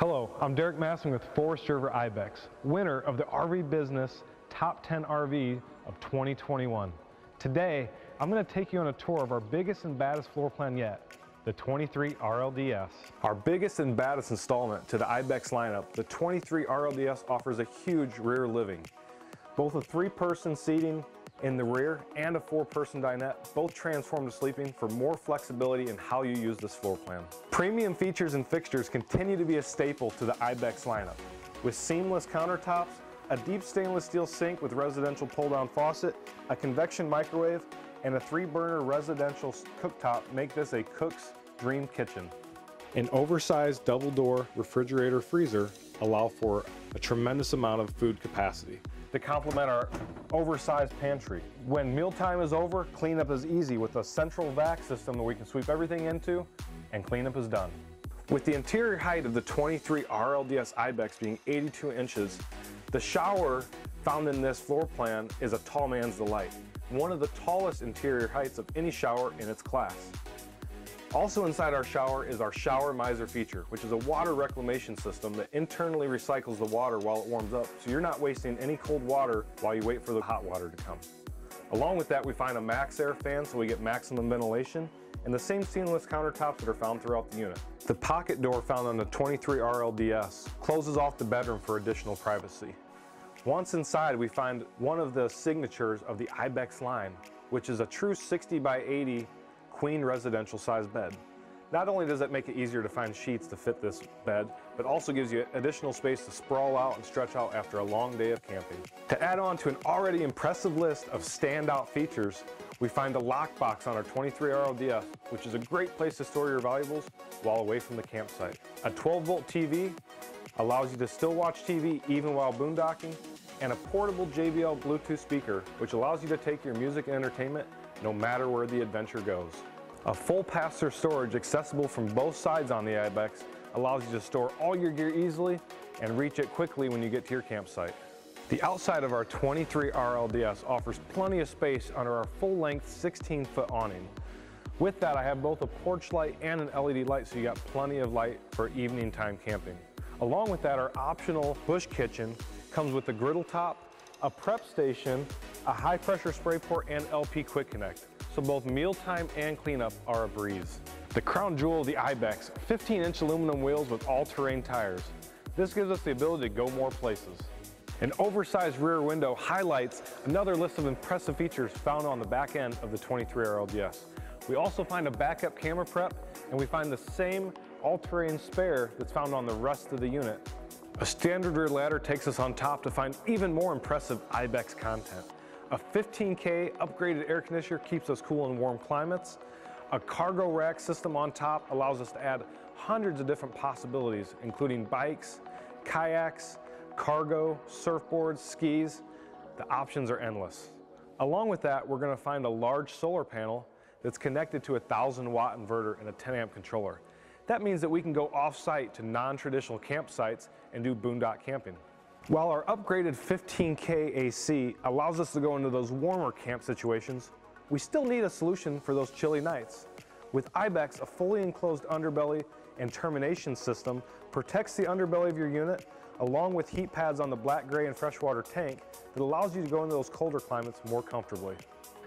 Hello, I'm Derek Massing with Forest River Ibex, winner of the RV Business Top 10 RV of 2021. Today, I'm going to take you on a tour of our biggest and baddest floor plan yet, the 23 RLDS. Our biggest and baddest installment to the Ibex lineup, the 23 RLDS offers a huge rear living. Both a three-person seating in the rear and a four-person dinette, both transform to sleeping for more flexibility in how you use this floor plan. Premium features and fixtures continue to be a staple to the Ibex lineup. With seamless countertops, a deep stainless steel sink with residential pull-down faucet, a convection microwave, and a three-burner residential cooktop make this a cook's dream kitchen. An oversized double-door refrigerator freezer allow for a tremendous amount of food capacity to complement our oversized pantry. When mealtime is over, cleanup is easy with a central vac system that we can sweep everything into and cleanup is done. With the interior height of the 23 RLDS Ibex being 82 inches, the shower found in this floor plan is a tall man's delight, one of the tallest interior heights of any shower in its class. Also inside our shower is our Shower Miser feature, which is a water reclamation system that internally recycles the water while it warms up, so you're not wasting any cold water while you wait for the hot water to come. Along with that, we find a max air fan so we get maximum ventilation, and the same seamless countertops that are found throughout the unit. The pocket door found on the 23 RLDS closes off the bedroom for additional privacy. Once inside, we find one of the signatures of the Ibex line, which is a true 60 by 80 queen residential size bed. Not only does it make it easier to find sheets to fit this bed, but also gives you additional space to sprawl out and stretch out after a long day of camping. To add on to an already impressive list of standout features, we find a lockbox on our 23 RLDS, which is a great place to store your valuables while away from the campsite. A 12 volt TV allows you to still watch TV even while boondocking, and a portable JBL Bluetooth speaker, which allows you to take your music and entertainment no matter where the adventure goes. A full pass-through storage accessible from both sides on the Ibex allows you to store all your gear easily and reach it quickly when you get to your campsite. The outside of our 23 RLDS offers plenty of space under our full-length 16-foot awning. With that, I have both a porch light and an LED light, so you got plenty of light for evening time camping. Along with that, our optional bush kitchen comes with a griddle top, a prep station, a high pressure spray port, and LP Quick Connect so both mealtime and cleanup are a breeze. The crown jewel of the Ibex, 15 inch aluminum wheels with all-terrain tires. This gives us the ability to go more places. An oversized rear window highlights another list of impressive features found on the back end of the 23 RLDS. We also find a backup camera prep and we find the same all-terrain spare that's found on the rest of the unit. A standard rear ladder takes us on top to find even more impressive Ibex content. A 15K upgraded air conditioner keeps us cool in warm climates. A cargo rack system on top allows us to add hundreds of different possibilities, including bikes, kayaks, cargo, surfboards, skis. The options are endless. Along with that, we're gonna find a large solar panel that's connected to a 1000 watt inverter and a 10 amp controller. That means that we can go off-site to non-traditional campsites and do boondock camping. While our upgraded 15K AC allows us to go into those warmer camp situations, we still need a solution for those chilly nights. With Ibex, a fully enclosed underbelly and termination system protects the underbelly of your unit along with heat pads on the black gray and freshwater tank that allows you to go into those colder climates more comfortably.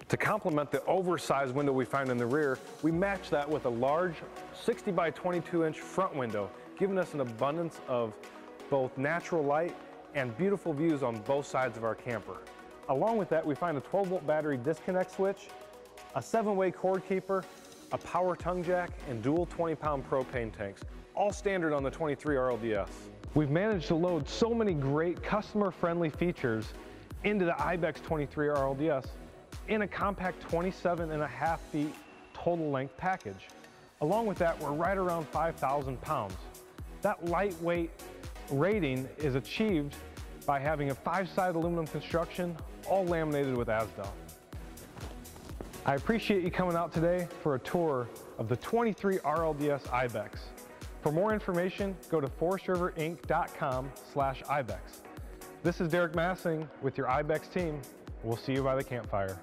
To complement the oversized window we find in the rear, we match that with a large 60 by 22 inch front window, giving us an abundance of both natural light and beautiful views on both sides of our camper. Along with that, we find a 12 volt battery disconnect switch, a seven way cord keeper, a power tongue jack, and dual 20 pound propane tanks, all standard on the 23 RLDS. We've managed to load so many great customer friendly features into the Ibex 23 RLDS in a compact 27 and a half feet total length package. Along with that, we're right around 5,000 pounds. That lightweight rating is achieved by having a five-side aluminum construction, all laminated with Azdel. I appreciate you coming out today for a tour of the 23 RLDS Ibex. For more information, go to forestriverinc.com slash Ibex. This is Derek Massing with your Ibex team. We'll see you by the campfire.